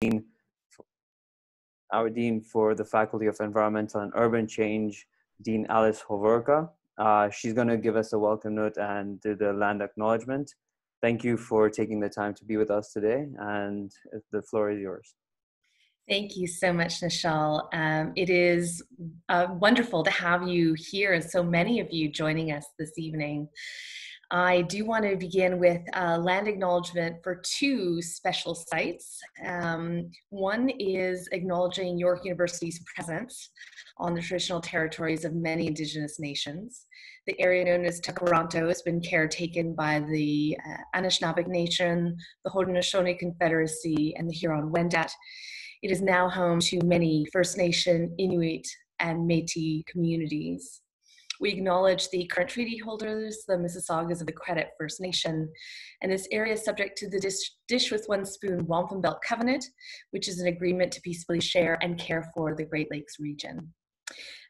Dean, our Dean for the Faculty of Environmental and Urban Change, Dean Alice Hovorka. Uh, she's going to give us a welcome note and do the land acknowledgement. Thank you for taking the time to be with us today, and the floor is yours. Thank you so much, Nishal. Um, it is uh, wonderful to have you here and so many of you joining us this evening. I do want to begin with land acknowledgement for two special sites. Um, one is acknowledging York University's presence on the traditional territories of many Indigenous nations. The area known as Tkaronto has been caretaken by the uh, Anishinaabeg Nation, the Haudenosaunee Confederacy, and the Huron-Wendat. It is now home to many First Nation, Inuit, and Métis communities. We acknowledge the current treaty holders, the Mississaugas of the Credit First Nation, and this area is subject to the Dish, Dish with One Spoon Wampum Belt Covenant, which is an agreement to peacefully share and care for the Great Lakes region.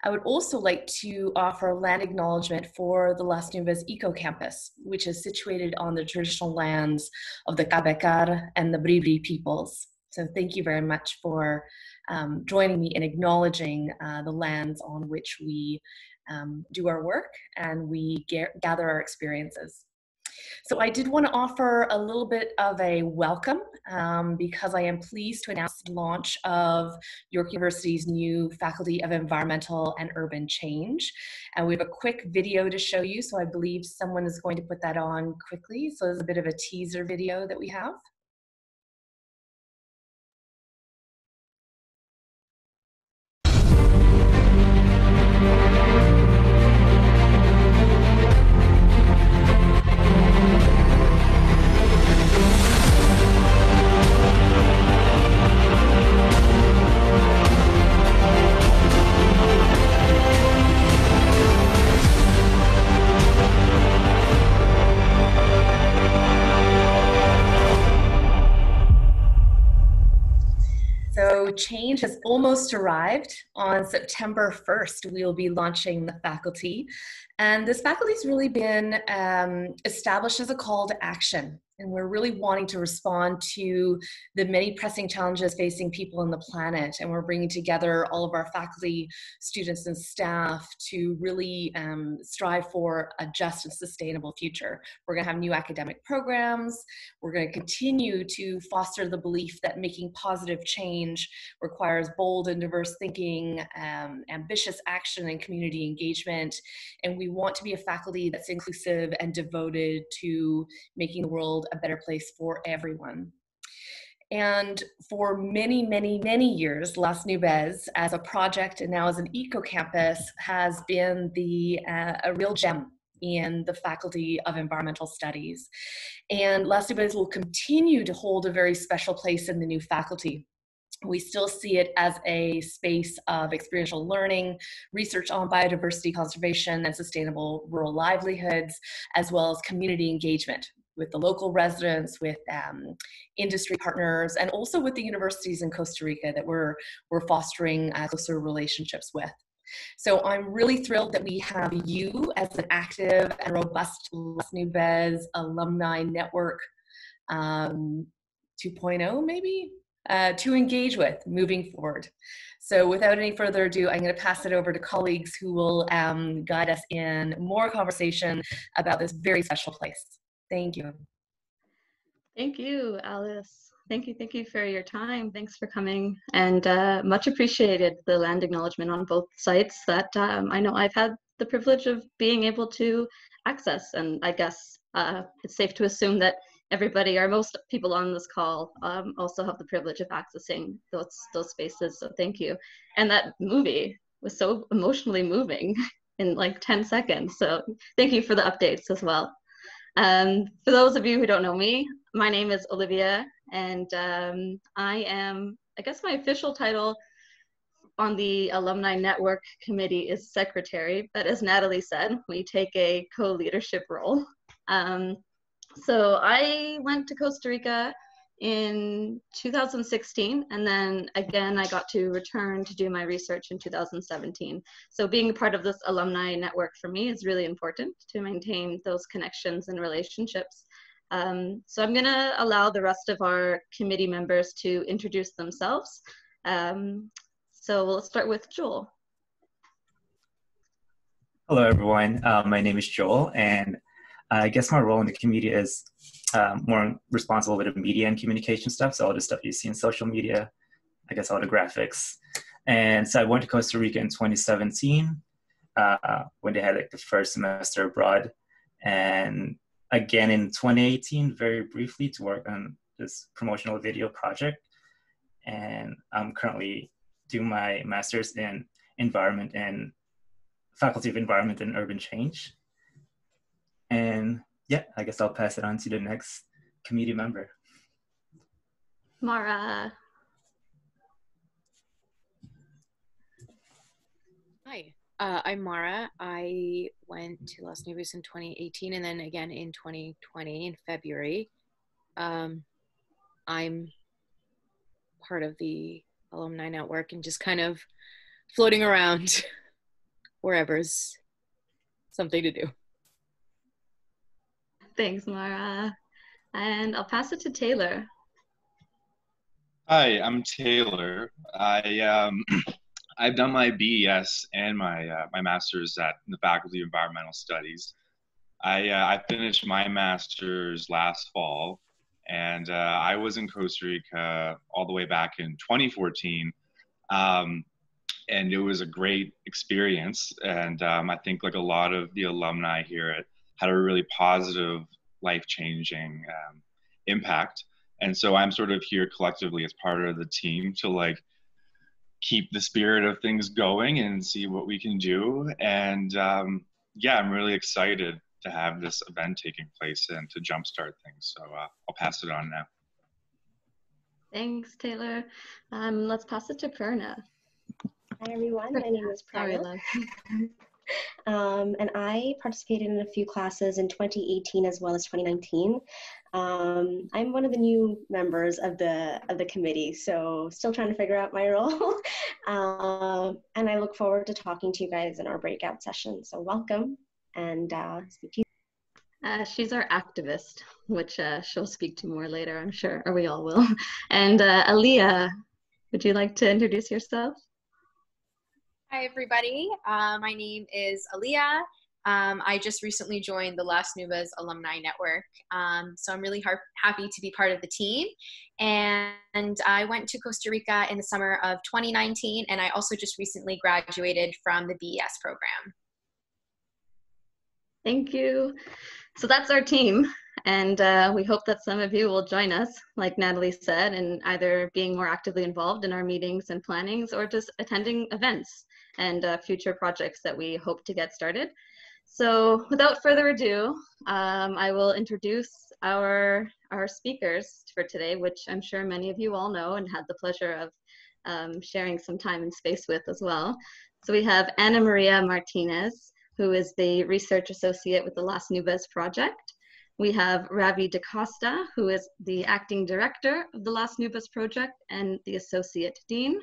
I would also like to offer land acknowledgement for the Las Nubes Eco Campus, which is situated on the traditional lands of the Cabécar and the Bribri peoples. So thank you very much for um, joining me in acknowledging uh, the lands on which we um, do our work and we get, gather our experiences. So I did want to offer a little bit of a welcome um, because I am pleased to announce the launch of York University's new Faculty of Environmental and Urban Change. And we have a quick video to show you, so I believe someone is going to put that on quickly. So there's a bit of a teaser video that we have. Almost arrived. On September 1st, we will be launching the faculty. And this faculty has really been um, established as a call to action and we're really wanting to respond to the many pressing challenges facing people on the planet. And we're bringing together all of our faculty, students, and staff to really um, strive for a just and sustainable future. We're going to have new academic programs. We're going to continue to foster the belief that making positive change requires bold and diverse thinking, um, ambitious action, and community engagement. And we want to be a faculty that's inclusive and devoted to making the world a better place for everyone. And for many, many, many years, Las Nubes, as a project and now as an eco campus, has been the uh, a real gem in the Faculty of Environmental Studies. And Las Nubes will continue to hold a very special place in the new faculty we still see it as a space of experiential learning, research on biodiversity conservation and sustainable rural livelihoods, as well as community engagement with the local residents, with um, industry partners, and also with the universities in Costa Rica that we're, we're fostering uh, closer relationships with. So I'm really thrilled that we have you as an active and robust Las Nubes alumni network um, 2.0 maybe uh, to engage with moving forward. So without any further ado, I'm going to pass it over to colleagues who will um, guide us in more conversation about this very special place. Thank you. Thank you, Alice. Thank you, thank you for your time. Thanks for coming, and uh, much appreciated the land acknowledgement on both sites that um, I know I've had the privilege of being able to access, and I guess uh, it's safe to assume that everybody or most people on this call um, also have the privilege of accessing those those spaces. So thank you. And that movie was so emotionally moving in like 10 seconds. So thank you for the updates as well. Um, for those of you who don't know me, my name is Olivia, and um, I am, I guess my official title on the Alumni Network Committee is secretary, but as Natalie said, we take a co-leadership role. Um, so I went to Costa Rica in 2016 and then again i got to return to do my research in 2017 so being a part of this alumni network for me is really important to maintain those connections and relationships Um, so I'm going to allow the rest of our committee members to introduce themselves. Um, so we'll start with Joel. Hello, everyone. Uh, my name is Joel, and I guess my role in the community is um, more responsible with the media and communication stuff. So all the stuff you see in social media, I guess all the graphics. And so I went to Costa Rica in 2017 uh, when they had like the first semester abroad, and again in 2018, very briefly, to work on this promotional video project. And I'm currently doing my master's in environment and faculty of environment and urban change. And yeah, I guess I'll pass it on to the next committee member. Mara. Hi, uh, I'm Mara. I went to Las Nubes in 2018 and then again in 2020 in February. Um, I'm part of the alumni network and just kind of floating around wherever's something to do. Thanks, Mara. And I'll pass it to Taylor. Hi, I'm Taylor. I um, I've done my BES and my uh, my master's at the Faculty of Environmental Studies. I uh, I finished my master's last fall, and uh, I was in Costa Rica all the way back in 2014. Um, and it was a great experience. And um, I think like a lot of the alumni here at, had a really positive, life changing um, impact. And so I'm sort of here collectively as part of the team to like keep the spirit of things going and see what we can do. And um, yeah, I'm really excited to have this event taking place and to jumpstart things. So uh, I'll pass it on now. Thanks, Taylor. Um, let's pass it to Prerna. Hi everyone, my name is Prerna. um, and I participated in a few classes in 2018 as well as 2019. Um, I'm one of the new members of the of the committee, so still trying to figure out my role. um, and I look forward to talking to you guys in our breakout session. So welcome, and uh, speak to you. Uh, she's our activist, which uh, she'll speak to more later, I'm sure, or we all will. And uh, Aaliyah, would you like to introduce yourself? Hi, everybody. Uh, my name is Aaliyah. Um, I just recently joined the Las Nubes Alumni Network. Um, so I'm really happy to be part of the team. And I went to Costa Rica in the summer of 2019, and I also just recently graduated from the BES program. Thank you. So that's our team. And uh, we hope that some of you will join us, like Natalie said, in either being more actively involved in our meetings and plannings or just attending events and uh, future projects that we hope to get started. So without further ado, um, I will introduce our, our speakers for today, which I'm sure many of you all know and had the pleasure of um, sharing some time and space with as well. So we have Ana Maria Martinez, who is the research associate with the Las Nubes project. We have Ravi de Costa, who is the acting director of the Las Nubes project and the associate dean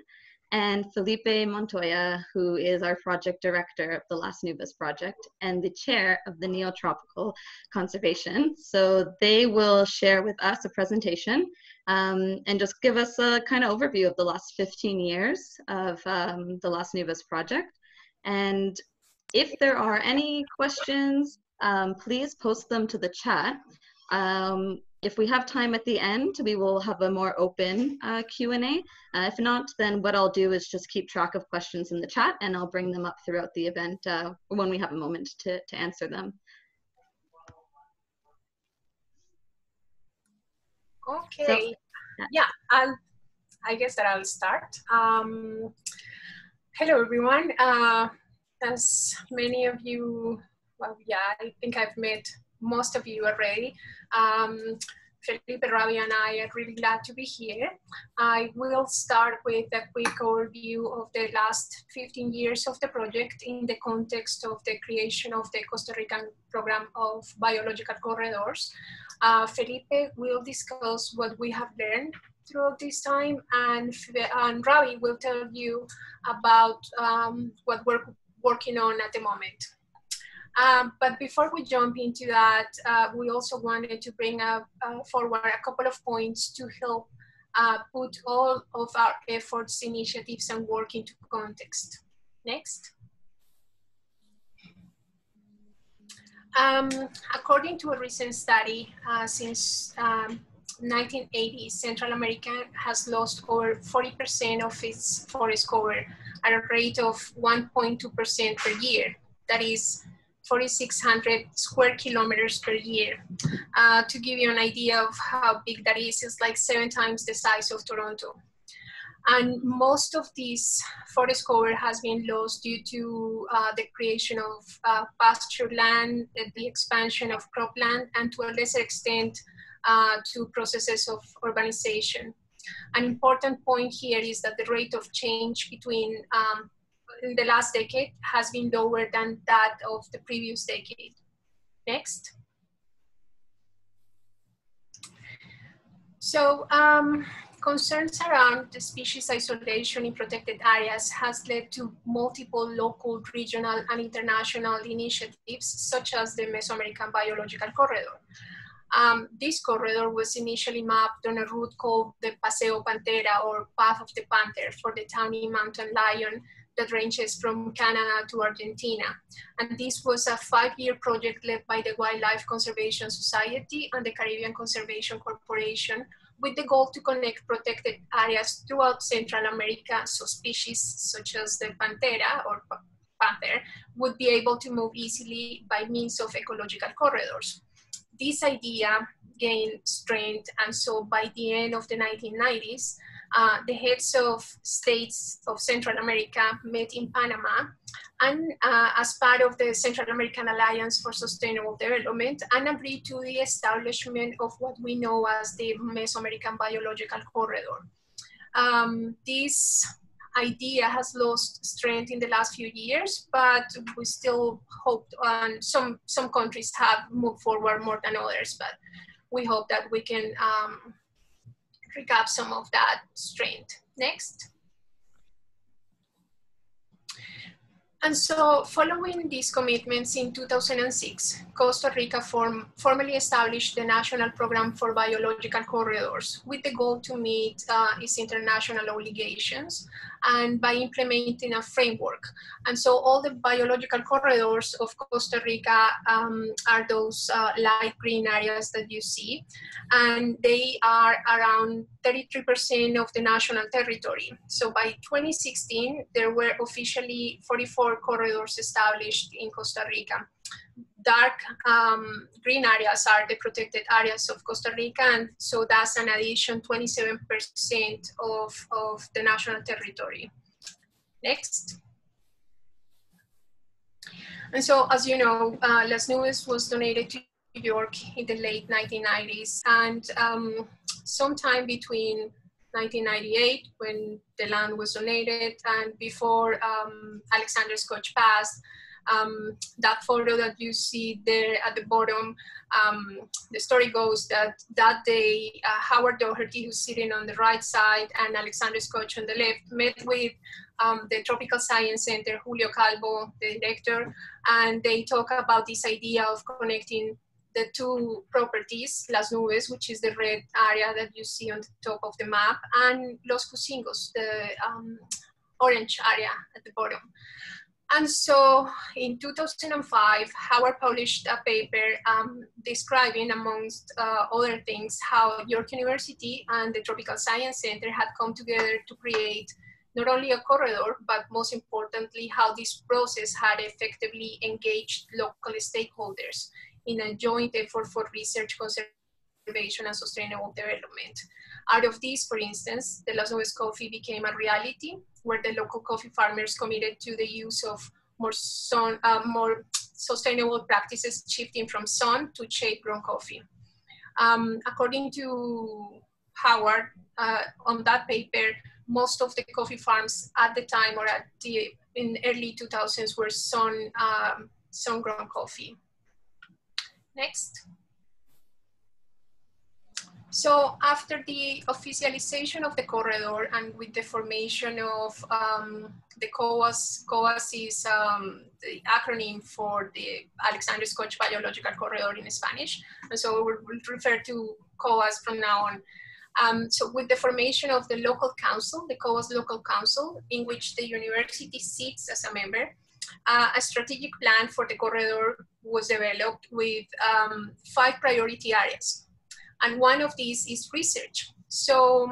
and Felipe Montoya, who is our project director of the Las Nubes project and the chair of the Neotropical Conservation. So they will share with us a presentation um, and just give us a kind of overview of the last 15 years of um, the Las Nubes project. And if there are any questions, um, please post them to the chat. Um, if we have time at the end, we will have a more open uh, Q&A. Uh, if not, then what I'll do is just keep track of questions in the chat and I'll bring them up throughout the event uh, when we have a moment to, to answer them. Okay, so, yeah, yeah I'll, I guess that I'll start. Um, hello, everyone. Uh, as many of you, well, yeah, I think I've met most of you already. Um, Felipe Ravi and I are really glad to be here. I will start with a quick overview of the last 15 years of the project in the context of the creation of the Costa Rican program of biological corridors. Uh, Felipe will discuss what we have learned throughout this time and, and Ravi will tell you about um, what we're working on at the moment. Um, but before we jump into that, uh, we also wanted to bring up uh, forward a couple of points to help uh, put all of our efforts, initiatives, and work into context. Next. Um, according to a recent study, uh, since um, 1980, Central America has lost over 40% of its forest cover at a rate of 1.2% per year. That is 4,600 square kilometers per year. Uh, to give you an idea of how big that is, it's like seven times the size of Toronto. And most of this forest cover has been lost due to uh, the creation of uh, pasture land, the expansion of cropland, and to a lesser extent, uh, to processes of urbanization. An important point here is that the rate of change between um, in the last decade has been lower than that of the previous decade. Next. So um, concerns around the species isolation in protected areas has led to multiple local, regional, and international initiatives, such as the Mesoamerican Biological Corridor. Um, this corridor was initially mapped on a route called the Paseo Pantera or Path of the Panther for the tawny mountain lion that ranges from Canada to Argentina. And this was a five-year project led by the Wildlife Conservation Society and the Caribbean Conservation Corporation with the goal to connect protected areas throughout Central America so species such as the Pantera or panther would be able to move easily by means of ecological corridors. This idea gained strength and so by the end of the 1990s, uh, the heads of states of Central America met in Panama and uh, as part of the Central American Alliance for Sustainable Development and agreed to the establishment of what we know as the Mesoamerican Biological Corridor. Um, this idea has lost strength in the last few years, but we still hope, and some, some countries have moved forward more than others, but we hope that we can um, recap some of that strength. Next. And so following these commitments in 2006, Costa Rica form, formally established the National Program for Biological Corridors with the goal to meet uh, its international obligations and by implementing a framework. And so all the biological corridors of Costa Rica um, are those uh, light green areas that you see. And they are around 33% of the national territory. So by 2016, there were officially 44 corridors established in Costa Rica dark um, green areas are the protected areas of Costa Rica, and so that's an addition 27% of, of the national territory. Next. And so, as you know, uh, Las Nubes was donated to New York in the late 1990s, and um, sometime between 1998, when the land was donated, and before um, Alexander Skutch passed, um, that photo that you see there at the bottom, um, the story goes that that day, uh, Howard Daugherty, who's sitting on the right side, and Alexander Skutch on the left, met with um, the Tropical Science Center, Julio Calvo, the director, and they talk about this idea of connecting the two properties, Las Nubes, which is the red area that you see on the top of the map, and Los Cusingos, the um, orange area at the bottom. And so in 2005, Howard published a paper um, describing, amongst uh, other things, how York University and the Tropical Science Center had come together to create not only a corridor, but most importantly, how this process had effectively engaged local stakeholders in a joint effort for research, conservation, and sustainable development. Out of this, for instance, the Las Nubes Coffee became a reality where the local coffee farmers committed to the use of more, sun, uh, more sustainable practices shifting from sun to shade grown coffee. Um, according to Howard, uh, on that paper, most of the coffee farms at the time or at the in early 2000s were sun, um, sun grown coffee. Next. So after the officialization of the corridor and with the formation of um, the COAS, COAS is um, the acronym for the Alexander Skutch Biological Corridor in Spanish. And so we'll refer to COAS from now on. Um, so with the formation of the local council, the COAS local council, in which the university sits as a member, uh, a strategic plan for the corridor was developed with um, five priority areas. And one of these is research. So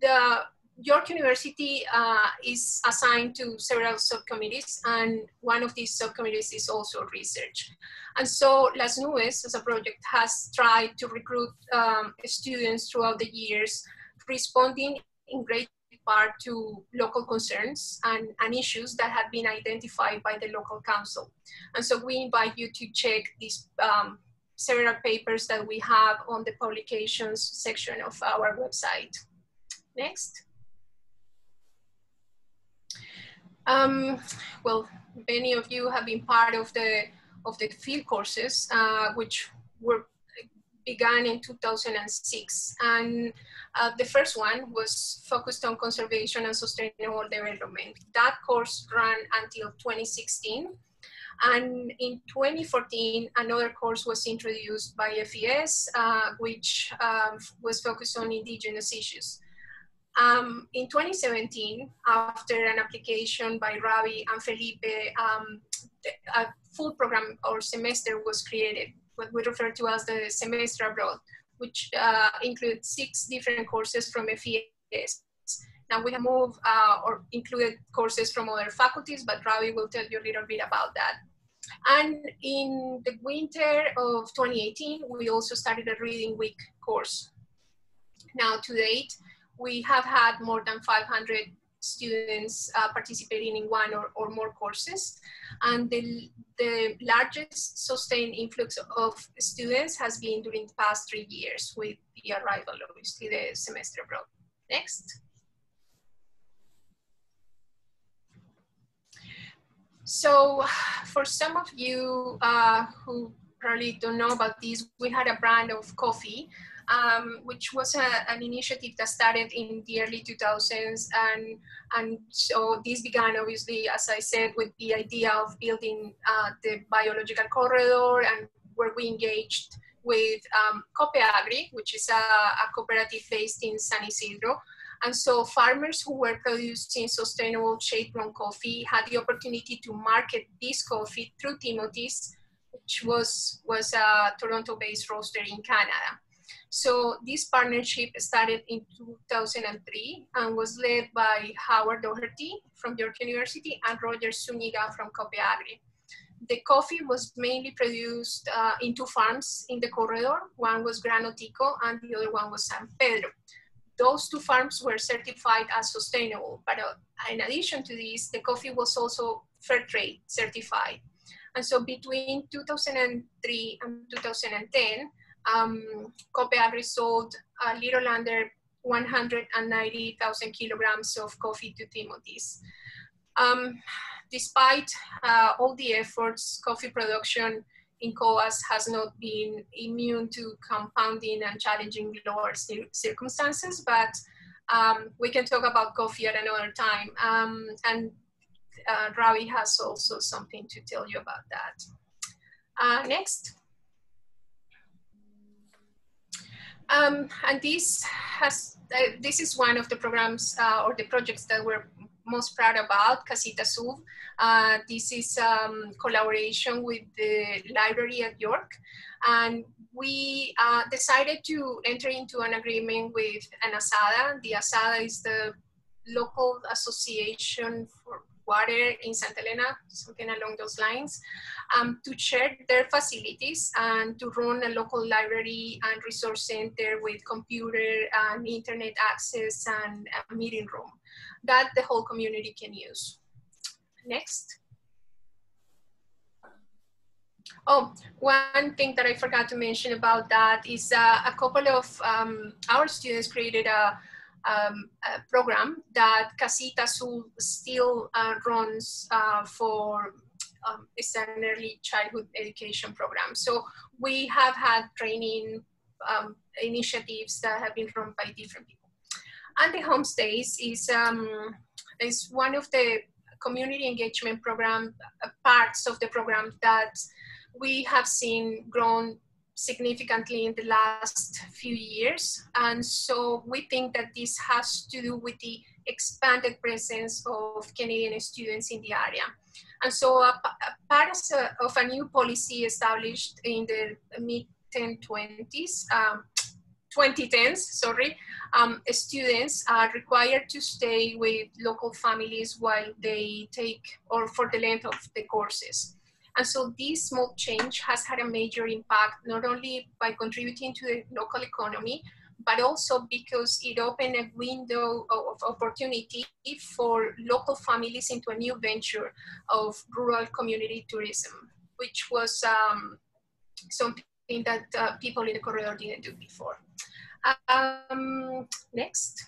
the York University uh, is assigned to several subcommittees, and one of these subcommittees is also research. And so Las Nubes, as a project, has tried to recruit um, students throughout the years, responding in great part to local concerns and, and issues that have been identified by the local council. And so we invite you to check these um, several papers that we have on the publications section of our website. Next. Um, well, many of you have been part of the of the field courses, uh, which were began in 2006. And uh, the first one was focused on conservation and sustainable development. That course ran until 2016. And in 2014, another course was introduced by FES, uh, which um, was focused on indigenous issues. Um, in 2017, after an application by Ravi and Felipe, um, a full program or semester was created, what we refer to as the semester abroad, which uh, includes six different courses from FES. Now we have moved uh, or included courses from other faculties, but Ravi will tell you a little bit about that. And in the winter of 2018, we also started a reading week course. Now to date, we have had more than 500 students uh, participating in one or, or more courses. And the, the largest sustained influx of students has been during the past three years with the arrival, obviously, the semester abroad. Next. So for some of you uh, who probably don't know about this, we had a brand of coffee um, which was a, an initiative that started in the early 2000s. And, and so this began, obviously, as I said, with the idea of building uh, the biological corridor and where we engaged with um, Coopeagri, which is a, a cooperative based in San Isidro. And so farmers who were producing sustainable shade-grown coffee had the opportunity to market this coffee through Timothy's, which was, was a Toronto-based roaster in Canada. So this partnership started in 2003 and was led by Howard Daugherty from York University and Roger Zuniga from Coopeagri. The coffee was mainly produced uh, in two farms in the corridor. One was Granotico and the other one was San Pedro. Those two farms were certified as sustainable, but uh, in addition to this, the coffee was also fair trade certified. And so between 2003 and 2010, um, Coopeagri sold a little under 190,000 kilograms of coffee to Timothy's. Um, despite uh, all the efforts, coffee production in COAS has not been immune to compounding and challenging lower circumstances, but um, we can talk about coffee at another time. Um, and uh, Ravi has also something to tell you about that. Uh, next. Um, and this has uh, this is one of the programs uh, or the projects that we're most proud about, Casita Azul. Uh, this is um, collaboration with the library at York. And we uh, decided to enter into an agreement with an ASADA. The ASADA is the local association for water in Santa Elena, something along those lines, um, to share their facilities and to run a local library and resource center with computer and internet access and a meeting room that the whole community can use. Next. Oh, one thing that I forgot to mention about that is uh, a couple of um, our students created a um, program that Casita Azul still uh, runs uh, for um, it's an early childhood education program. So we have had training um, initiatives that have been run by different people. And the homestays is, um, is one of the community engagement program uh, parts of the program that we have seen grown significantly in the last few years. And so we think that this has to do with the expanded presence of Canadian students in the area. And so a, a part of a new policy established in the mid 1020s, um, 2010s, sorry, um, students are required to stay with local families while they take or for the length of the courses. And so this small change has had a major impact, not only by contributing to the local economy, but also because it opened a window of opportunity for local families into a new venture of rural community tourism, which was um, something that uh, people in the corridor didn't do before. Um, next.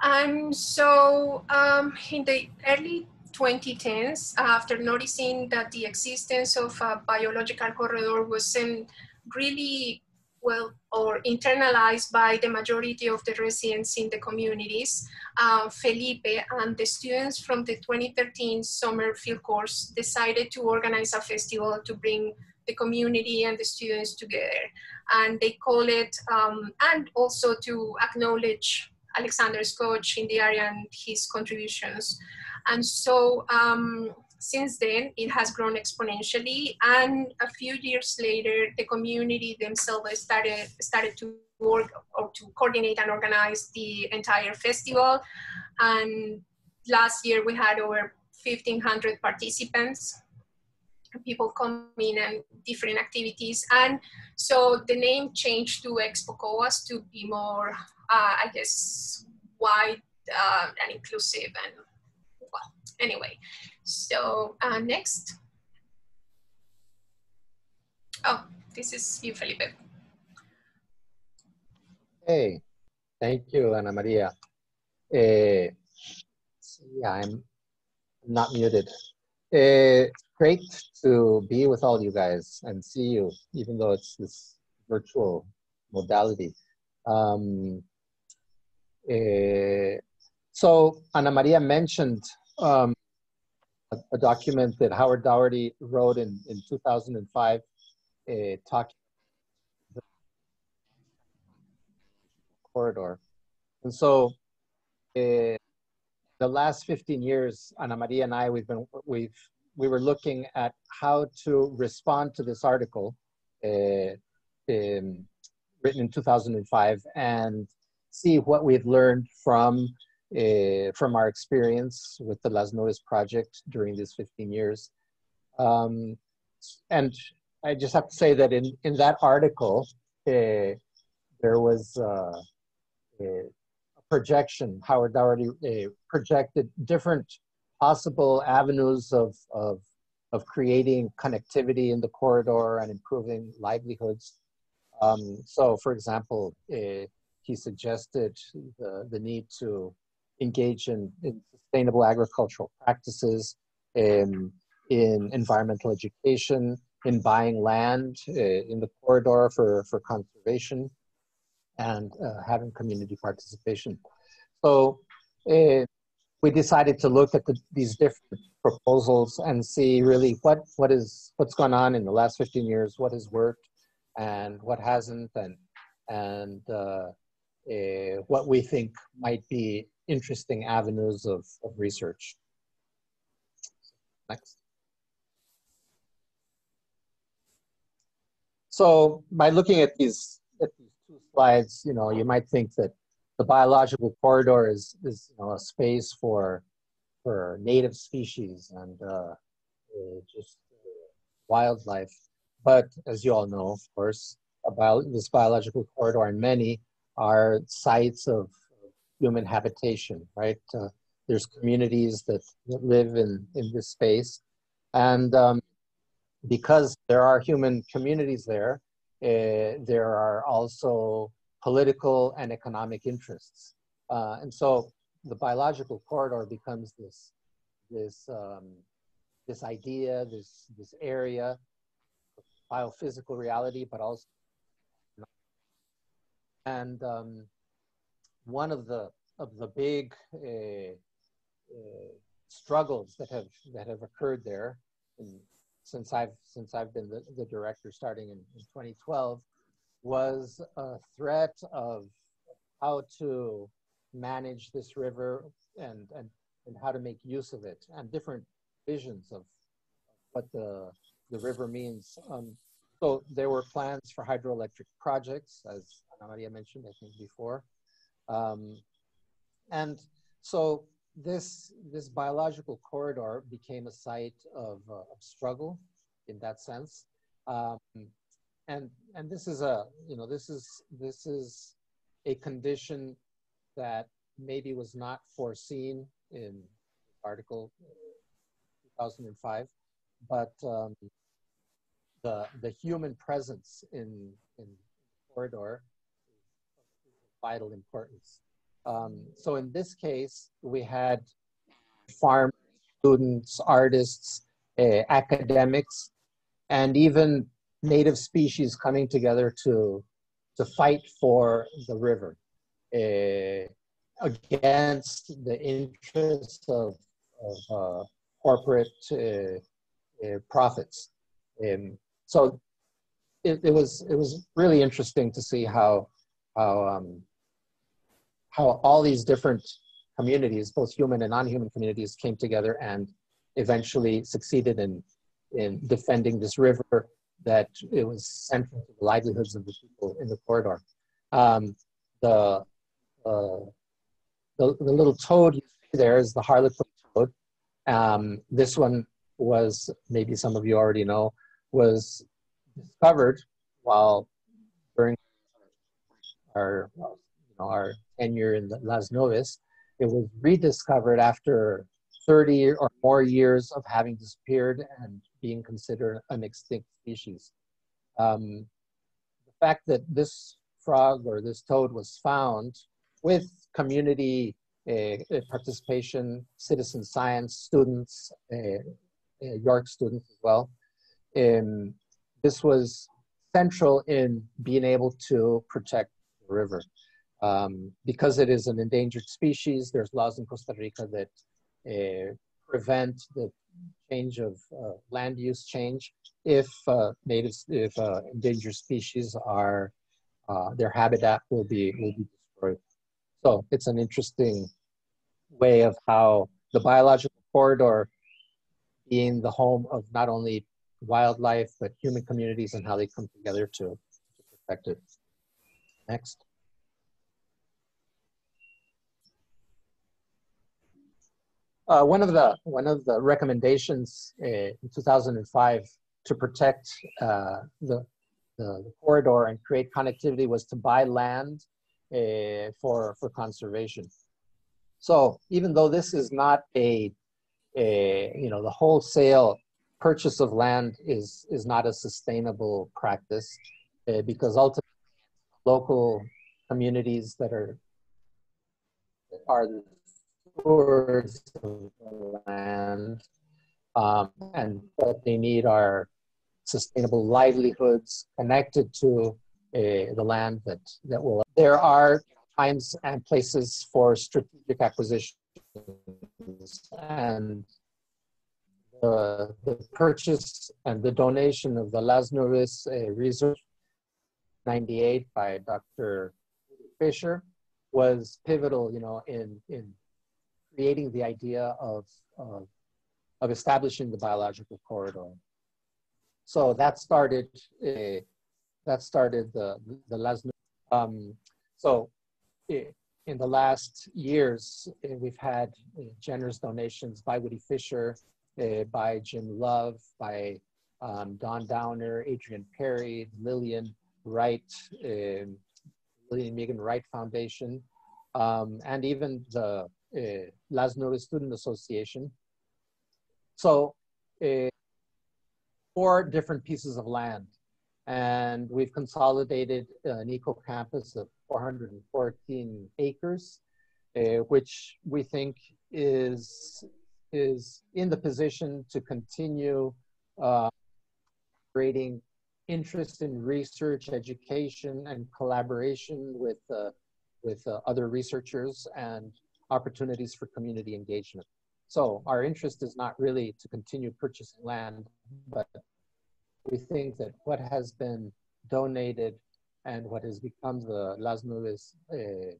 And so um, in the early 2010s, after noticing that the existence of a biological corridor wasn't really well or internalized by the majority of the residents in the communities, uh, Felipe and the students from the 2013 summer field course decided to organize a festival to bring the community and the students together. And they call it, um, and also to acknowledge Alexander's Skutch in the area and his contributions. And so um, since then, it has grown exponentially. And a few years later, the community themselves started, started to work or to coordinate and organize the entire festival. And last year, we had over 1,500 participants people coming in and different activities. And so the name changed to Expo COAS to be more, uh, I guess, wide uh, and inclusive and anyway, so uh, next. Oh, this is you, Felipe. Hey, thank you, Ana Maria. Uh, yeah, I'm not muted. Uh, great to be with all you guys and see you, even though it's this virtual modality. Um, uh, so Ana Maria mentioned um, a, a, document that Howard Daugherty wrote in, in 2005 uh, talking the corridor. And so uh, the last 15 years, Ana Maria and I, we've been, we've, we were looking at how to respond to this article uh, written in 2005 and see what we've learned from uh, from our experience with the Las Nubes project during these 15 years. Um, and I just have to say that in, in that article, uh, there was uh, a projection, Howard Daugherty uh, projected different possible avenues of, of, of creating connectivity in the corridor and improving livelihoods. Um, so for example, he suggested the, the need to engage in, in sustainable agricultural practices, in, in environmental education, in buying land uh, in the corridor for, for conservation, and uh, having community participation. So uh, we decided to look at the, these different proposals and see really what, what is, what's gone on in the last 15 years, what has worked and what hasn't, and, and uh, uh, what we think might be interesting avenues of, of research. Next. So by looking at these, at these two slides, you know, you might think that the biological corridor is, is you know, a space for, for native species and uh, uh, just uh, wildlife. But as you all know, of course, this biological corridor and many are sites of human habitation, right? Uh, there's communities that, that, live in, in this space. And um, because there are human communities there, uh, there are also political and economic interests. Uh, and so the biological corridor becomes this, this, um, this idea, this, this area biophysical reality, but also and um, one of the of the big uh, uh, struggles that have that have occurred there in, since I've since I've been the, the director starting in, in 2012 was a threat of how to manage this river and and and how to make use of it and different visions of what the the river means. Um, so there were plans for hydroelectric projects, as Ana Maria mentioned, I think before. Um, and so this, this biological corridor became a site of, uh, of struggle in that sense. Um, and, and this is a, you know, this is, this is a condition that maybe was not foreseen in article 2005, but um, the, the human presence in, in corridor vital importance. Um, so in this case, we had farm students, artists, uh, academics, and even native species coming together to, to fight for the river uh, against the interests of, of uh, corporate uh, uh, profits. Um, so it, it, was it was really interesting to see how how um, how all these different communities, both human and non-human communities, came together and eventually succeeded in in defending this river that it was central to the livelihoods of the people in the corridor. Um, the, uh, the, the little toad you see there is the harlequin toad. Um, this one was maybe some of you already know was discovered while during our you know, our tenure in Las Nubes. It was rediscovered after 30 or more years of having disappeared and being considered an extinct species. Um, the fact that this frog or this toad was found with community uh, participation, citizen science students, uh, York students as well, um, this was central in being able to protect the river. Um, because it is an endangered species, there's laws in Costa Rica that uh, prevent the change of uh, land use change if uh, native, if uh, endangered species are, uh, their habitat will be, will be destroyed. So it's an interesting way of how the biological corridor being the home of not only wildlife, but human communities and how they come together to, to protect it. Next. Uh, one of the one of the recommendations uh, in 2005 to protect uh, the, the, the corridor and create connectivity was to buy land uh, for for conservation. So even though this is not a, a you know the wholesale purchase of land is is not a sustainable practice uh, because ultimately local communities that are are stewards of the land um, and what they need are sustainable livelihoods connected to uh, the land that that will there are times and places for strategic acquisitions and the, purchase and the donation of the Las Nubes uh, Research 98 by Dr. Fisher was pivotal, you know, in, in creating the idea of, of, of establishing the biological corridor. So that started, uh, that started the, the Las Nubes. Um, so uh, in the last years, uh, we've had generous donations by Woody Fisher, uh, by Jim Love, by um, Don Downer, Adrian Perry, Lillian Wright, uh, Lillian Meighen Wright Foundation, um, and even the uh, Student Association. So uh, four different pieces of land. And we've consolidated an eco campus of 414 acres, uh, which we think is is in the position to continue uh, creating interest in research, education, and collaboration with, uh, with uh, other researchers and opportunities for community engagement. So our interest is not really to continue purchasing land, but we think that what has been donated and what has become the Las Nubes uh,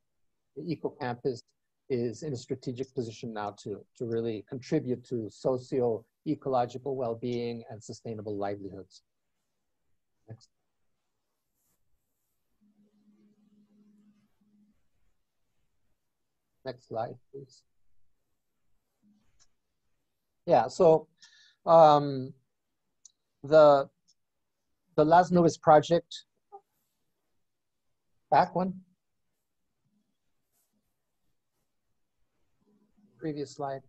Eco Campus is in a strategic position now to, to really contribute to socio-ecological well-being and sustainable livelihoods. Next. Next slide, please. Yeah, so um, the the Las Nubes project, back one. Previous slide.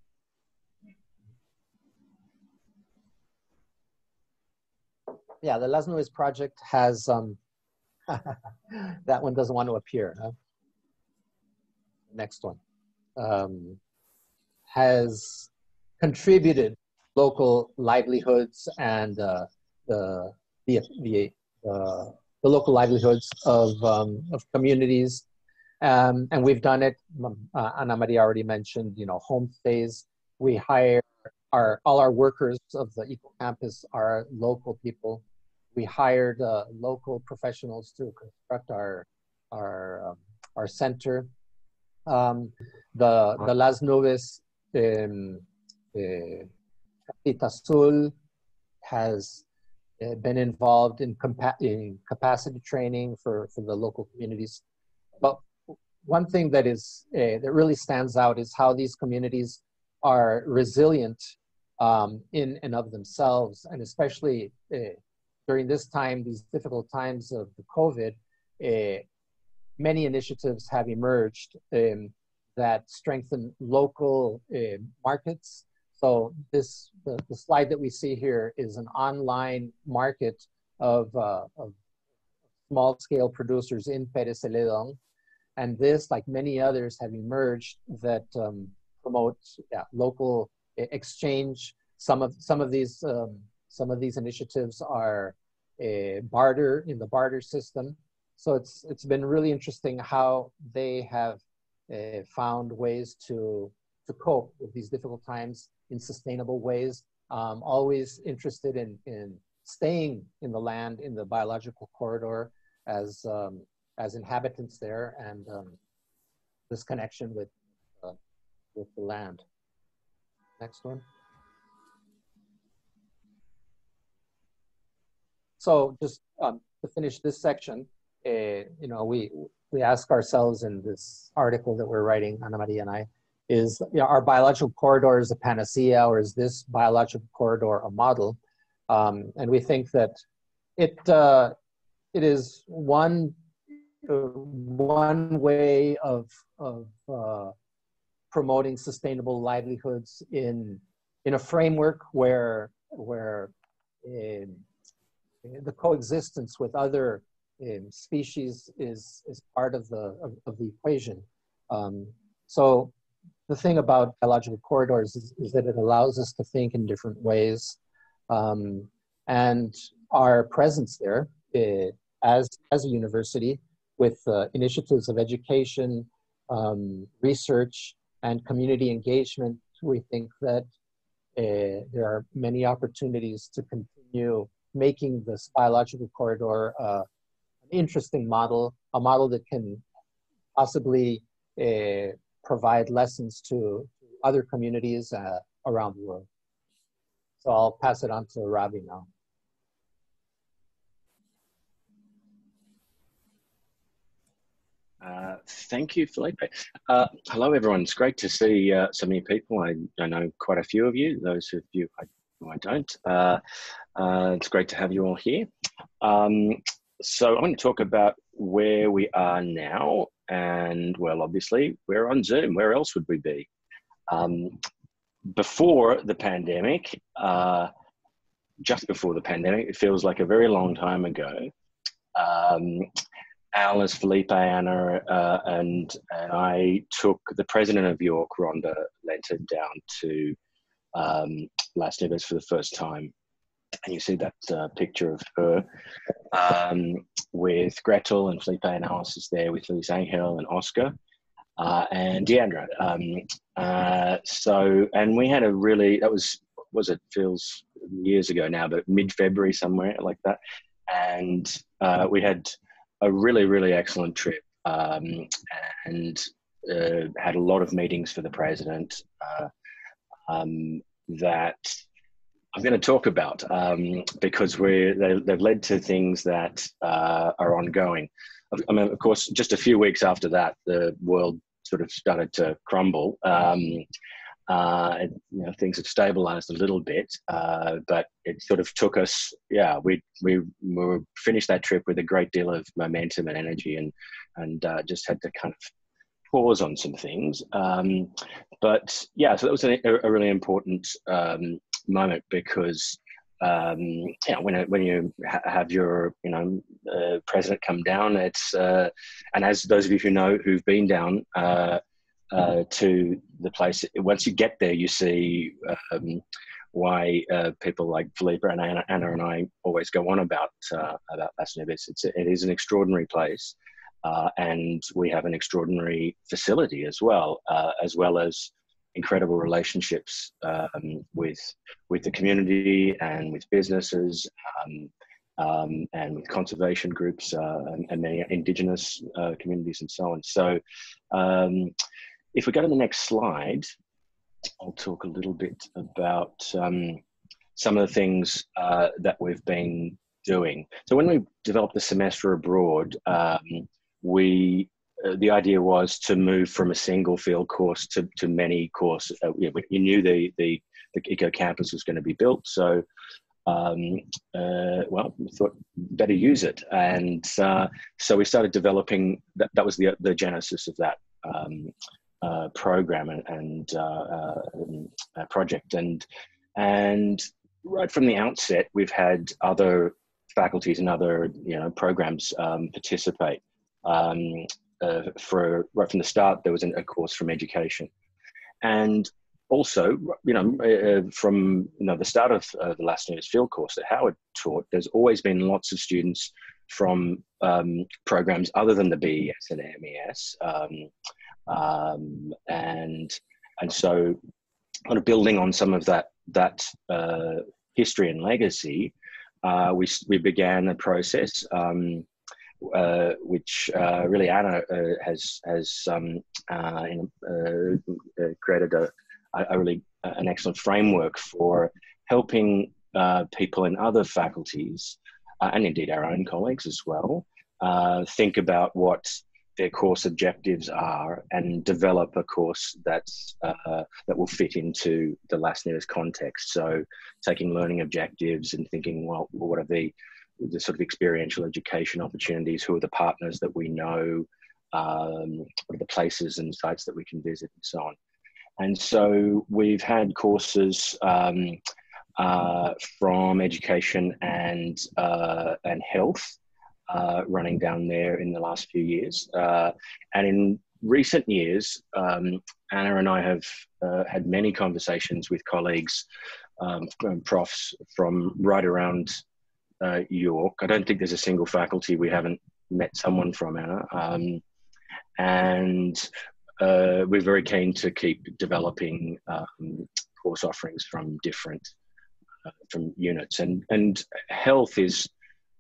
Yeah, the Las Nubes project has, um, that one doesn't want to appear. Huh? Next one. Um, has contributed local livelihoods and uh, the, the, the, uh, the local livelihoods of, um, of communities. Um, and we've done it, um, uh, Ana Maria already mentioned, you know, homestays. We hire our, all our workers of the Eco Campus are local people. We hired uh, local professionals to construct our, our, um, our center. Um, the, the Las Nubes um, uh, has uh, been involved in, in, capacity training for, for the local communities. But one thing that is uh, that really stands out is how these communities are resilient um, in and of themselves, and especially uh, during this time, these difficult times of the COVID, uh, many initiatives have emerged um, that strengthen local uh, markets so this the, the slide that we see here is an online market of, uh, of small scale producers in Pérez Zeledón. And this, like many others, have emerged that um, promote yeah, local exchange. Some of some of these um, some of these initiatives are a barter in the barter system. So it's it's been really interesting how they have uh, found ways to to cope with these difficult times in sustainable ways, um, always interested in, in staying in the land, in the biological corridor as, um, as inhabitants there and um, this connection with, uh, with the land. Next one. So just um, to finish this section, you know, we, we ask ourselves in this article that we're writing, Ana Maria and I, is you know, our biological corridor is a panacea or is this biological corridor a model? Um, and we think that it, uh, it is one, one way of, of uh, promoting sustainable livelihoods in, in a framework where, where um, the coexistence with other um, species is, is part of the, of, of the equation. Um, so the thing about biological corridors is, is, that it allows us to think in different ways. Um, and our presence there uh, as, as a university with uh, initiatives of education, um, research, and community engagement, we think that uh, there are many opportunities to continue making this biological corridor uh, an interesting model, a model that can possibly uh, provide lessons to other communities uh, around the world. So I'll pass it on to Ravi now. Uh, thank you, Felipe. Uh, hello, everyone. It's great to see uh, so many people. I, I, know quite a few of you. Those of you I, I don't. Uh, uh, it's great to have you all here. Um, so I'm going to talk about where we are now and well, obviously, we're on Zoom. Where else would we be? Um, before the pandemic, uh, just before the pandemic, it feels like a very long time ago. Um, Alice, Felipe, Anna, uh, and and I took the president of York, Rhonda Lenton, down to um, Las Nubes for the first time. And you see that uh, picture of her um, with Gretel and Felipe and Alice is there with Luis Angel and Oscar uh, and Deandra. Um, uh, so, and we had a really, that was, was it feels years ago now, but mid-February somewhere like that. And uh, we had a really, really excellent trip um, and uh, had a lot of meetings for the president uh, um, that I'm going to talk about um, because we they, have led to things that uh, are ongoing. I mean, of course, just a few weeks after that, the world sort of started to crumble. Um, uh, you know, things have stabilized a little bit, uh, but it sort of took us. Yeah, we we we finished that trip with a great deal of momentum and energy, and and uh, just had to kind of pause on some things. Um, but yeah, so that was a, a really important um, moment because um, you know, when when you ha- have your you know uh, president come down, it's uh, and as those of you who know who've been down uh, uh to the place, once you get there, you see um, why uh, people like Felipe and Anna, Anna, and I always go on about uh, about Nubes. It's it is an extraordinary place, and we have an extraordinary facility as well, as well as incredible relationships um, with with the community and with businesses um, um, and with conservation groups uh, and, and, many indigenous uh, communities and so on. So, um, if we go to the next slide, I'll talk a little bit about um, some of the things uh, that we've been doing. So, when we developed the semester abroad, we the idea was to move from a single field course to, to many courses. Uh, you, knew the, the, the eco campus was going to be built, so um, uh, well, we thought better use it, and uh, so we started developing. That, that was the the genesis of that um, uh, program and, and uh, um, project, and and right from the outset, we've had other faculties and other you know programs um, participate. Um, uh, for right from the start, there was an, a course from education, and also, you know, uh, uh, from you know the start of uh, the last year's field course that Howard taught, there's always been lots of students from um, programs other than the BES and MES, um, um, and and so kind of building on some of that that uh, history and legacy, uh, we we began a process. Um, uh, which uh, really Anna uh, has has um, in, created a, a really an excellent framework for helping people in other faculties and indeed our own colleagues as well think about what their course objectives are and develop a course that's uh, that will fit into the Las Nubes context. So, taking learning objectives and thinking, well, what are the the sort of experiential education opportunities, who are the partners that we know, um, what are the places and sites that we can visit, and so on. And so we've had courses um, uh, from education and uh, and health uh, running down there in the last few years, uh, and in recent years, um, Anna and I have uh, had many conversations with colleagues, um, profs from right around uh, York. I don't think there's a single faculty we haven't met someone from Anna. Um, and uh, we're very keen to keep developing um, course offerings from different uh, from units. And and health is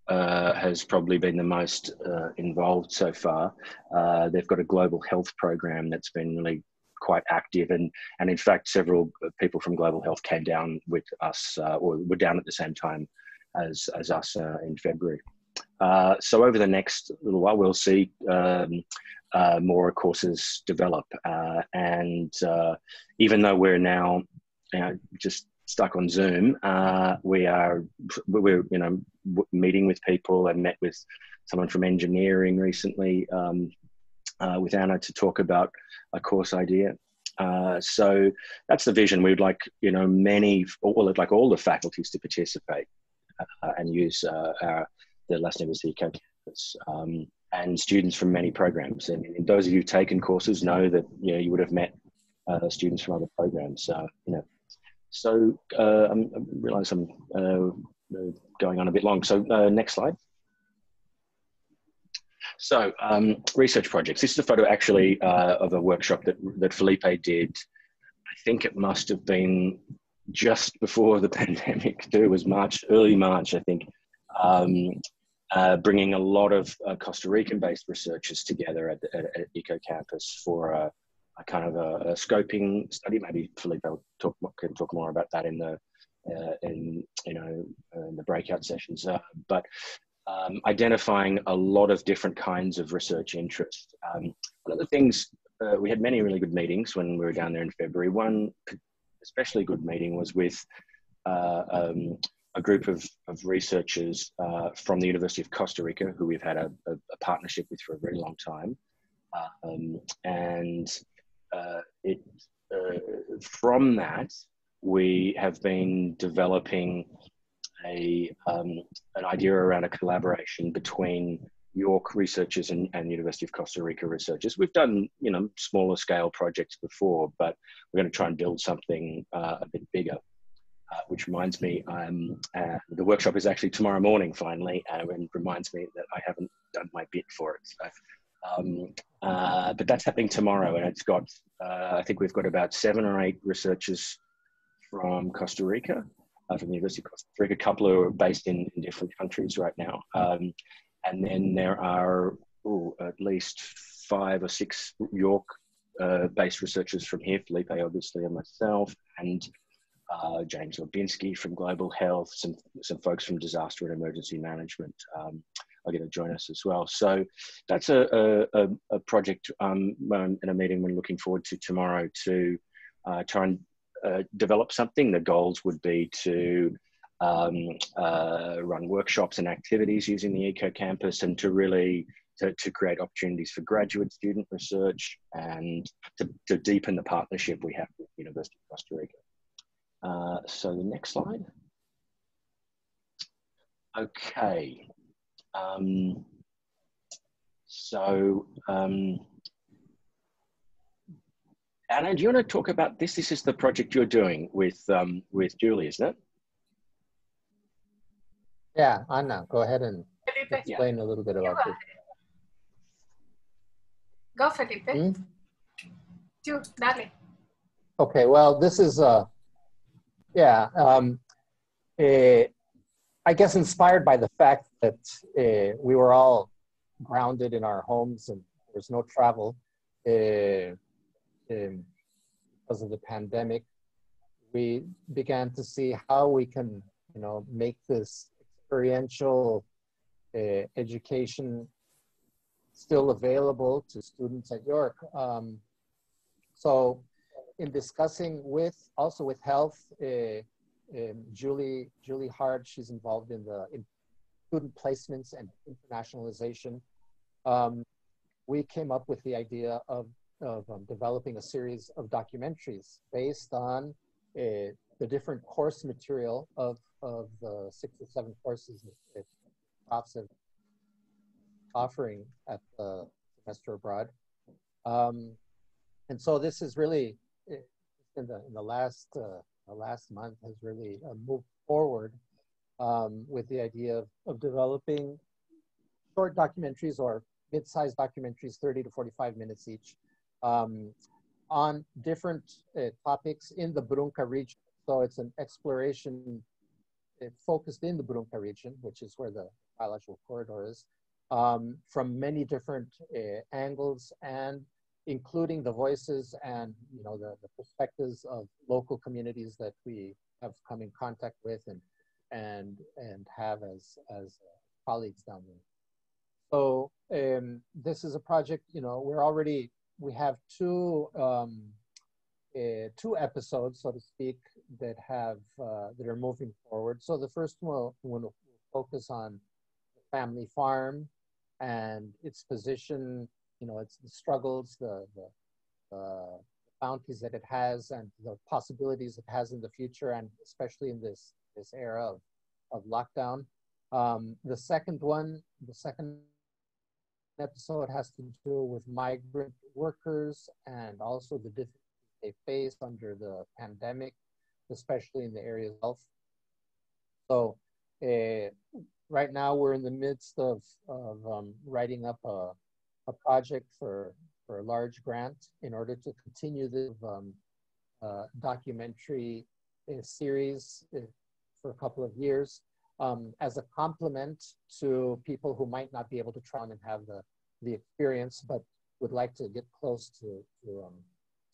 uh, has probably been the most uh, involved so far. Uh, they've got a global health program that's been really quite active and and in fact several people from global health came down with us uh, or were down at the same time as, as us uh, in February. Uh, so over the next little while, we'll see um, uh, more courses develop. Uh, and uh, even though we're now you know, just stuck on Zoom, uh, we are we're you know meeting with people. I met with someone from engineering recently um, with Anna to talk about a course idea. Uh, so that's the vision. We'd like, you know, many, all like all the faculties to participate uh, and use uh, our, the Las Nubes Eco Campus. Um, and students from many programs. And, those of you who've taken courses know that you know you would have met uh, students from other programs. So you know, so uh, I realise I'm uh, going on a bit long. So uh, next slide. So um, research projects. This is a photo actually uh, of a workshop that, that Felipe did. I think it must have been just before the pandemic too. It was March, early March, I think. Um, uh, bringing a lot of uh, Costa Rican-based researchers together at, at, at Eco Campus for a, a kind of a, a, scoping study. Maybe Felipe talk, can talk more about that in the uh, in you know in the breakout sessions. Uh, but um, identifying a lot of different kinds of research interest. Um, one of the things uh, we had many really good meetings when we were down there in February. One especially good meeting was with uh, um, a group of, of researchers uh, from the University of Costa Rica, who we've had a, a, a partnership with for a very long time. Um, and uh, it, uh, from that, we have been developing a, um, an idea around a collaboration between York researchers and, and University of Costa Rica researchers. We've done, you know, smaller scale projects before, but we're going to try and build something uh, a bit bigger. Uh, which reminds me, um, uh, the workshop is actually tomorrow morning finally, uh, and reminds me that I haven't done my bit for it. So, um, uh, but that's happening tomorrow, and it's got, uh, I think we've got about seven or eight researchers from Costa Rica, from the University of Costa Rica. A couple are based in, in different countries right now, um, and then there are ooh, at least five or six York-based researchers from here, Felipe, obviously, and myself, and uh, James Orbinski from Global Health, some, some folks from Disaster and Emergency Management um, are going to join us as well. So that's a, a, a project um, and a meeting we're looking forward to tomorrow to uh, try and uh, develop something. The goals would be to um, uh, run workshops and activities using the Eco Campus and to really to, to create opportunities for graduate student research and to, to deepen the partnership we have with University of Costa Rica. Uh, so the next slide. Okay. Um, so, um, Anna, do you want to talk about this? This is the project you're doing with um, with Julie, isn't it? Yeah, Anna, go ahead and explain yeah. a little bit about this. Go, Felipe. Hmm? Tú, dale. Okay, well, this is uh, yeah. Um, uh, I guess inspired by the fact that uh, we were all grounded in our homes and there's no travel uh, um, because of the pandemic, we began to see how we can, you know, make this experiential uh, education still available to students at York. Um, so in discussing with also with health, uh, um, Julie Julie Hart, she's involved in the in student placements and internationalization. Um, we came up with the idea of of um, developing a series of documentaries based on uh, the different course material of of the six or seven courses that offering at the semester abroad. Um, and so this is really in the in the last uh, the last month has really uh, moved forward um, with the idea of, of developing short documentaries or mid-sized documentaries, 30 to 45 minutes each, um, on different uh, topics in the Brunca region. So it's an exploration uh, focused in the Brunca region, which is where the biological corridor is, um, from many different uh, angles and including the voices and you know the, the perspectives of local communities that we have come in contact with and and and have as as colleagues down there. So um, this is a project. You know, we're already we have two um, uh, two episodes, so to speak, that have uh, that are moving forward. So the first one will focus on the family farm and its position you know, it's the struggles, the, the uh, bounties that it has and the possibilities it has in the future, and especially in this, this era of, of lockdown. Um, the second one, the second episode has to do with migrant workers and also the difficulties they face under the pandemic, especially in the area of health. So uh, right now we're in the midst of, of um, writing up a, a project for, for a large grant in order to continue the um, uh, documentary uh, series uh, for a couple of years um, as a complement to people who might not be able to try and have the, the experience, but would like to get close to, to,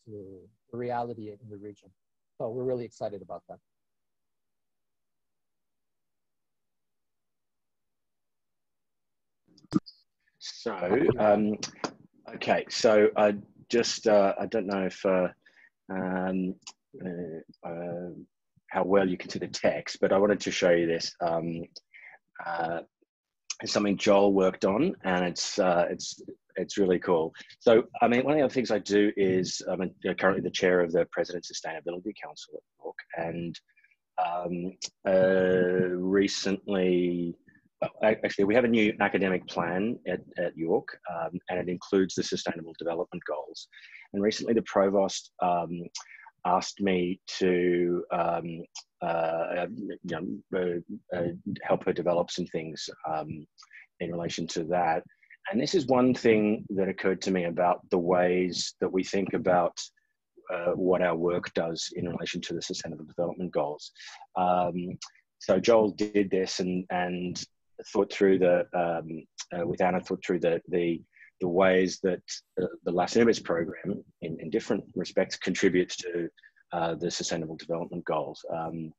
to reality in the region. So we're really excited about that. So, um, okay, so I just, uh, I don't know if, uh, um, uh, uh, how well you can see the text, but I wanted to show you this. Um, uh, something Joel worked on, and it's uh, it's it's really cool. So, I mean, one of the other things I do is I'm currently the chair of the President Sustainability Council at York, and um, uh, recently, well, actually, we have a new academic plan at, at York, um, and it includes the Sustainable Development Goals. And recently, the provost um, asked me to um, uh, you know, uh, uh, help her develop some things um, in relation to that. And this is one thing that occurred to me about the ways that we think about uh, what our work does in relation to the Sustainable Development Goals. Um, so Joel did this and and thought through the um, uh, with Anna thought through the the the ways that uh, the Las Nubes program, in, in different respects, contributes to uh, the Sustainable Development Goals. Um,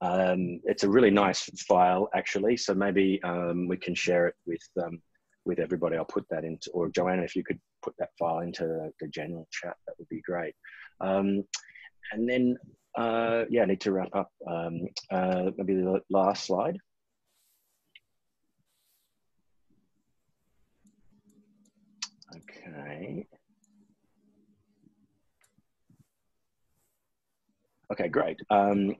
um, it's a really nice file, actually. So maybe um, we can share it with um, with everybody. I'll put that into, or Joanna, if you could put that file into the, general chat, that would be great. Um, and then, uh, yeah, I need to wrap up. Um, uh, maybe the last slide. Okay. Okay, great. Um,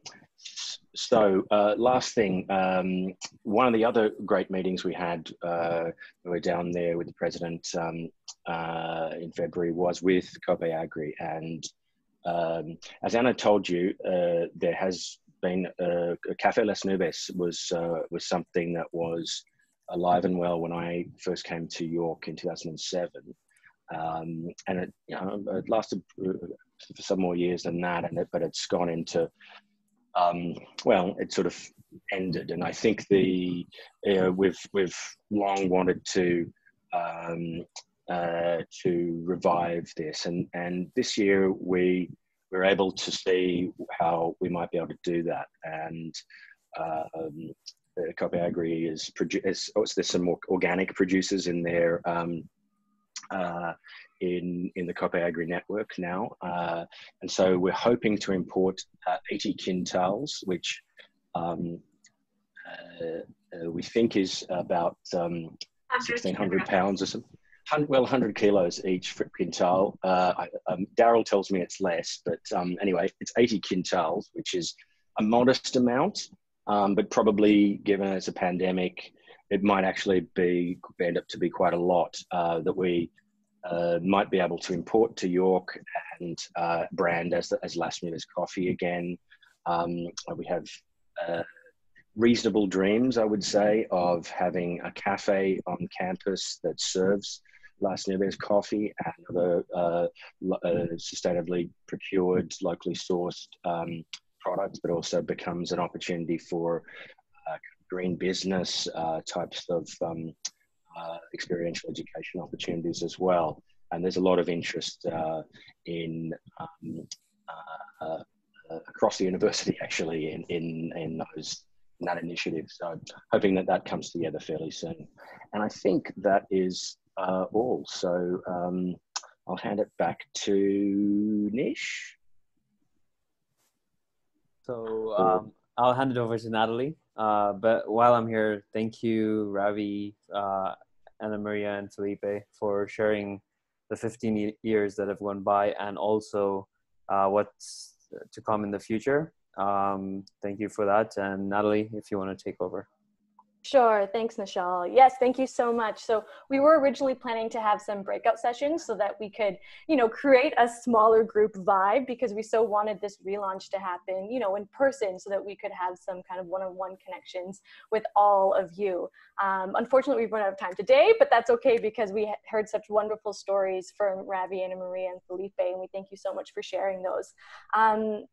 so uh, last thing, um, one of the other great meetings we had, uh, we were down there with the president um, uh, in February was with Coopeagri. And um, as Anna told you, uh, there has been uh, Cafe Las Nubes was, uh, was something that was alive and well when I first came to York in 2007. Um, and it, you know, it lasted uh, for some more years than that, and it, but it's gone into um, well, it sort of ended, and I think the uh, we've we've long wanted to um, uh, to revive this, and and this year we we're able to see how we might be able to do that, and um, Coopeagri is, is oh, there's some more organic producers in there. Um, uh, in, in the Coopeagri network now. Uh, and so we're hoping to import uh, 80 quintals, which um, uh, uh, we think is about um, 1,600 pounds or something. Well, 100 kilos each for quintal. Uh, um, Daryl tells me it's less, but um, anyway, it's 80 quintals, which is a modest amount, um, but probably given it's a pandemic, it might actually be end up to be quite a lot uh, that we uh, might be able to import to York and uh, brand as, as Las Nubes Coffee again. Um, we have uh, reasonable dreams, I would say, of having a cafe on campus that serves Las Nubes coffee and other uh, uh, sustainably procured, locally sourced um, products, but also becomes an opportunity for uh, green business types of um, uh, experiential education opportunities as well. And there's a lot of interest uh, in um, uh, uh across the university actually in in, in those in that initiative. So hoping that that comes together fairly soon. And I think that is uh, all. So um, I'll hand it back to Nish. So um, I'll hand it over to Natalie. Uh, but while I'm here, thank you, Ravi, uh, Ana Maria, and Felipe for sharing the 15 years that have gone by and also uh, what's to come in the future. Um, thank you for that. And Natalie, if you want to take over. Sure. Thanks, Michelle. Yes, thank you so much. So we were originally planning to have some breakout sessions so that we could, you know, create a smaller group vibe because we so wanted this relaunch to happen, you know, in person so that we could have some kind of one-on-one connections with all of you. Um, unfortunately, we've run out of time today, but that's okay because we heard such wonderful stories from Ravi, Ana Maria, and Felipe, and we thank you so much for sharing those. Um,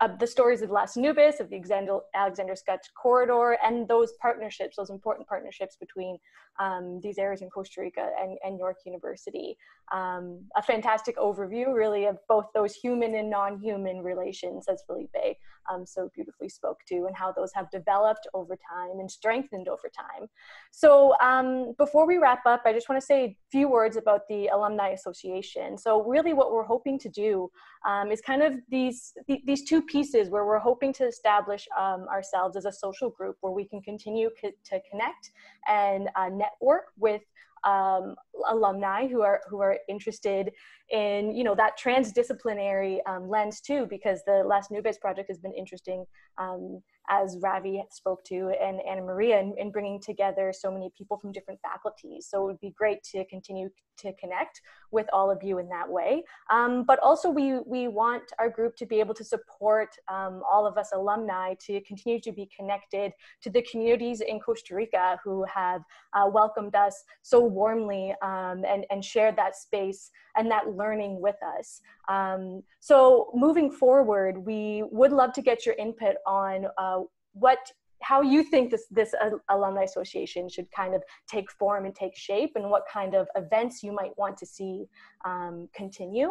of the stories of Las Nubes, of the Alexander, Alexander Skutch corridor, and those partnerships, those important partnerships between um, these areas in Costa Rica and, and York University. Um, a fantastic overview, really, of both those human and non-human relations, as Felipe um, so beautifully spoke to, and how those have developed over time and strengthened over time. So um, before we wrap up, I just want to say a few words about the Alumni Association. So really what we're hoping to do um, is kind of these, th these two pieces where we're hoping to establish um, ourselves as a social group where we can continue co to connect and uh, network with um, alumni who are who are interested in you know that transdisciplinary um, lens too because the Las Nubes project has been interesting um, as Ravi spoke to and Ana Maria in, in, bringing together so many people from different faculties. So it would be great to continue to connect with all of you in that way. Um, but also we, we want our group to be able to support um, all of us alumni to continue to be connected to the communities in Costa Rica who have uh, welcomed us so warmly um, and, and shared that space and that learning with us. Um, so moving forward, we would love to get your input on uh, what how you think this this alumni association should kind of take form and take shape and what kind of events you might want to see um, continue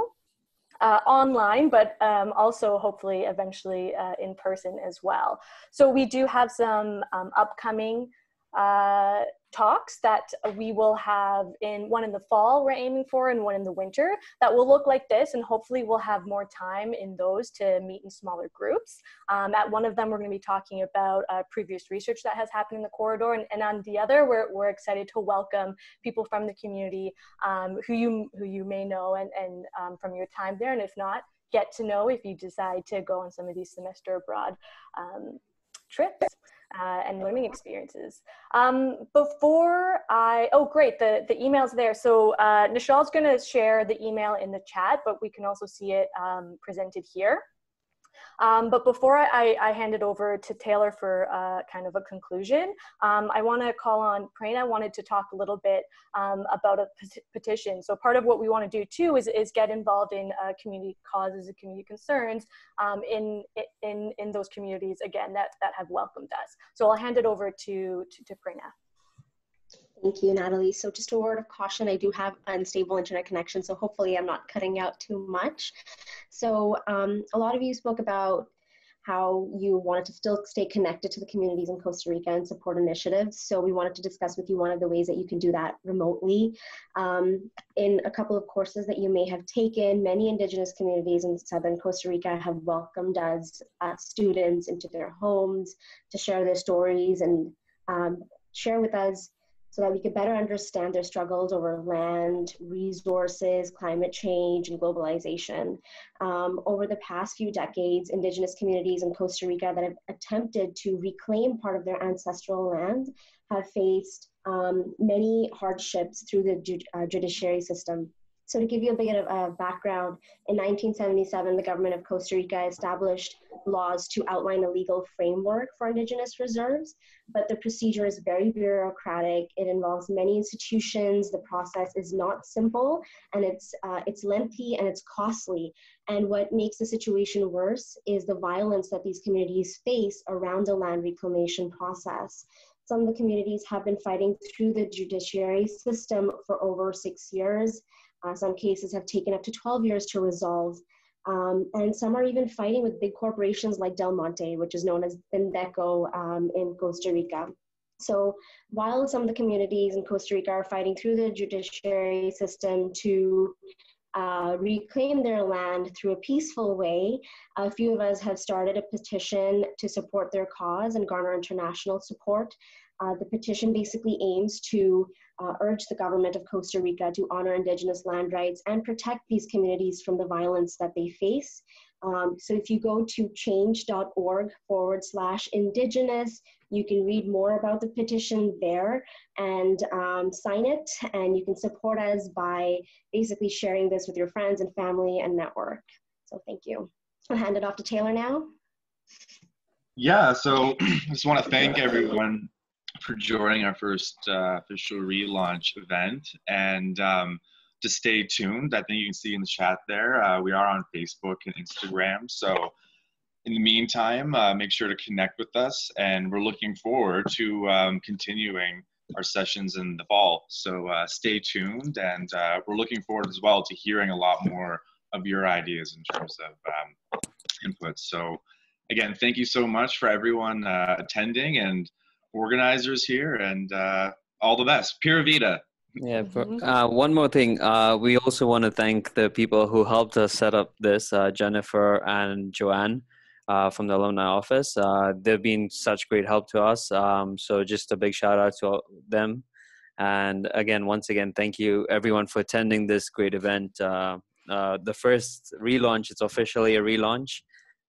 uh, online but um, also hopefully eventually uh, in person as well. So we do have some um, upcoming uh, talks that we will have in one in the fall we're aiming for and one in the winter that will look like this and hopefully we'll have more time in those to meet in smaller groups. Um, at one of them we're going to be talking about uh, previous research that has happened in the corridor and, and on the other we're, we're excited to welcome people from the community um, who you who you may know and, and um, from your time there and if not get to know if you decide to go on some of these semester abroad um, trips uh, and learning experiences. Um, before I, oh great, the, the email's there. So uh, Nishal's gonna share the email in the chat, but we can also see it um, presented here. Um, but before I, I, hand it over to Taylor for uh, kind of a conclusion, um, I want to call on Prerna. I wanted to talk a little bit um, about a petition. So part of what we want to do too is, is get involved in uh, community causes and community concerns um, in, in, in those communities, again, that, that have welcomed us. So I'll hand it over to, to, to Prerna. Thank you, Natalie. So just a word of caution, I do have unstable internet connection, so hopefully I'm not cutting out too much. So um, a lot of you spoke about how you wanted to still stay connected to the communities in Costa Rica and support initiatives. So we wanted to discuss with you one of the ways that you can do that remotely. Um, in a couple of courses that you may have taken, many Indigenous communities in southern Costa Rica have welcomed us uh, students into their homes to share their stories and um, share with us so that we could better understand their struggles over land, resources, climate change, and globalization. Um, over the past few decades, indigenous communities in Costa Rica that have attempted to reclaim part of their ancestral land have faced um, many hardships through the ju uh, judiciary system. So to give you a bit of a background, in 1977, the government of Costa Rica established laws to outline a legal framework for indigenous reserves, but the procedure is very bureaucratic. It involves many institutions. The process is not simple, and it's uh, it's lengthy and it's costly. And what makes the situation worse is the violence that these communities face around the land reclamation process. Some of the communities have been fighting through the judiciary system for over six years. Uh, some cases have taken up to 12 years to resolve. Um, and some are even fighting with big corporations like Del Monte, which is known as Pindeco um, in Costa Rica. So while some of the communities in Costa Rica are fighting through the judiciary system to uh, reclaim their land through a peaceful way, a few of us have started a petition to support their cause and garner international support. Uh, the petition basically aims to uh, urge the government of Costa Rica to honor Indigenous land rights and protect these communities from the violence that they face. Um, so if you go to change.org forward slash Indigenous You can read more about the petition there and um, sign it. And you can support us by basically sharing this with your friends and family and network. So thank you. I'll hand it off to Taylor now. Yeah, so I just want to thank everyone for joining our first uh, official relaunch event and um, to stay tuned. I think you can see in the chat there, uh, we are on Facebook and Instagram. So in the meantime, uh, make sure to connect with us and we're looking forward to um, continuing our sessions in the fall. So uh, stay tuned and uh, we're looking forward as well to hearing a lot more of your ideas in terms of um, input. So again, thank you so much for everyone uh, attending and organizers here and uh, all the best. Pura Vida. Yeah. For, uh, one more thing. Uh, we also want to thank the people who helped us set up this, uh, Jennifer and Joanne uh, from the alumni office. Uh, they've been such great help to us. Um, so just a big shout out to them. And again, once again, thank you everyone for attending this great event. Uh, the first relaunch, it's officially a relaunch,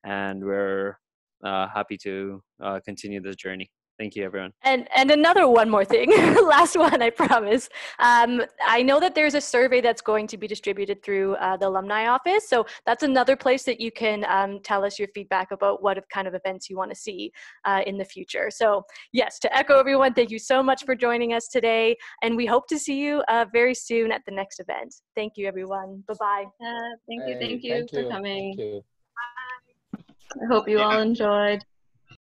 and we're happy to continue this journey. Thank you, everyone. And and another one more thing, last one, I promise. Um, I know that there's a survey that's going to be distributed through uh, the alumni office, so that's another place that you can um, tell us your feedback about what kind of events you want to see uh, in the future. So yes, to echo everyone, thank you so much for joining us today, and we hope to see you uh, very soon at the next event. Thank you, everyone. Bye bye. thank you, thank you thank for you. coming. I hope you yeah. all enjoyed.